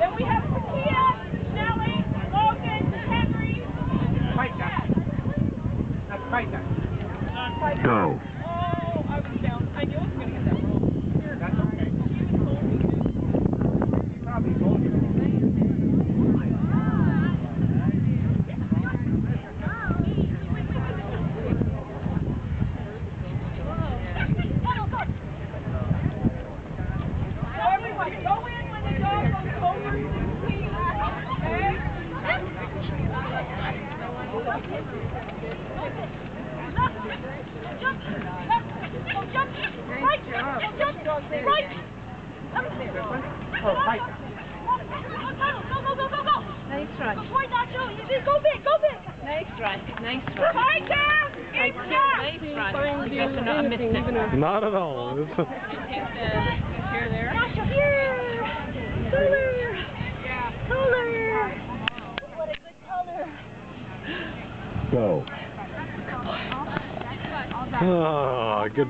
Then we have Sophia, Nellie, Logan, Henry. Fight that. That's fight that. Go. Right, go. Go, go, go, go. Nice go big, go big. Nice. Nice. Right Nice it. Not at all. Here, there. Nacho, here. Go. Ah, good